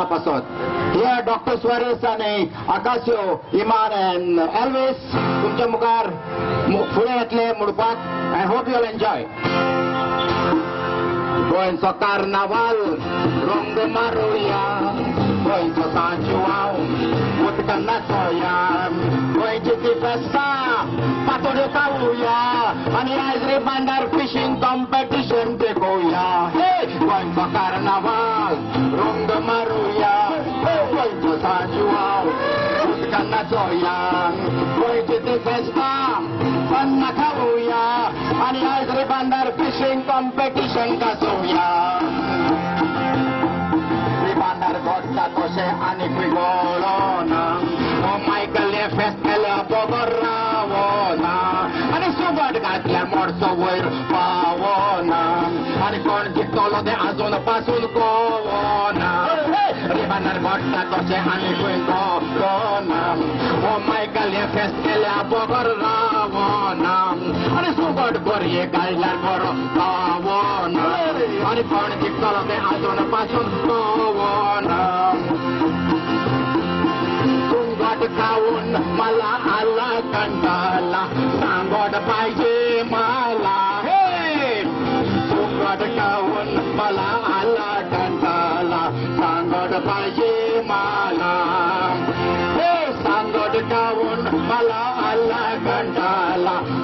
mapasot. Here, Dr. Suarez आणि Acacio, Iman and Elvis, तुमच्या मुखार मु- फुडें येतले म्हणपाक I hope you'll enjoy. Gońco karnaval, rąk maruja, gońco San łódka na soja, gończy ty festa, patury kałuja, ani Azri Bandar Łódka na soja, gończy ty festa, panna kałuja, ani Azri Bandar Fishing Competition kasuya. Ribandar Costa Tose ani Quigolona O Michael Efes Ele Bogoravona Ani Subad Gatler Morso Voir Pavona Ani Kon Tolo de Azon Pasun Ribandar Costa Tose ani Quigolona O Michael Efes Ele Bogoravona Ani Subad Gorye Gatler Moro Pavona Ani Kon Tolo de Azon Pasun Kovona Tungod kaun mala ala kandala Sanggod paye mala भला अल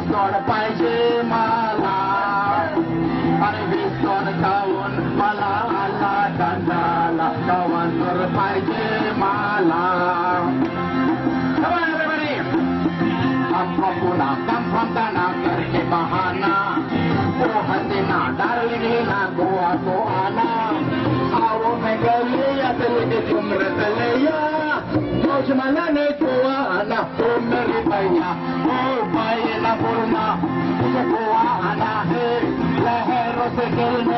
विसोड पाहिजे मला अरे विसोड खाऊन मला आला कांदाला कवांतर पाहिजे मला पुन्हा कम फमदाना करके बहाना ओ हसीना डार्लिंग हीना गोवा को आना आओ मैं गलिया चले के तुम रतलिया मुझ मना ने को आना ओ मेरे भैया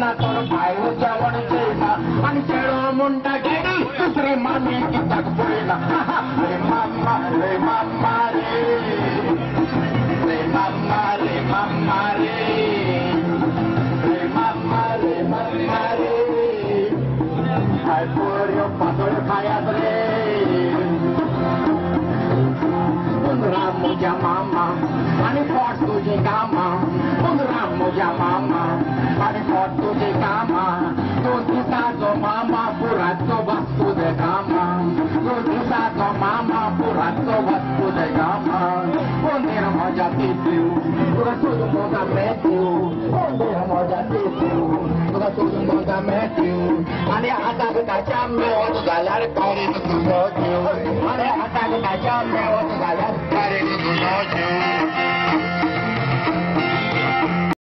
না তোর ভাইও যাওয়ার চেনা। আমি তেরো মুন্ডা গেড়ি দুসরে মামি কি তাক না। রে মাম্মা রে মাম্মা রে। রে মাম্মা রে মাম্মা রে। রে মাম্মা রে মাম্মা রে। ভাই পরিও পাথর খায়াত রে বন্ধুরা, মোজা মামা আমি ফট তুঝে গামা বন্ধুরা, মোজা মামা আমার সব যে কামা তোর সাজো মামা পুরাত বস্তু দে কামা তোর সাজো মামা পুরাত বস্তু দে কামা কোনের মজা পেতেও তোরা todo mundo amédio Onde a moda pediu Toda todo mundo amédio Mane a tabi da chame Outro galhar pare do nojo Mane a tabi da chame Outro galhar pare do nojo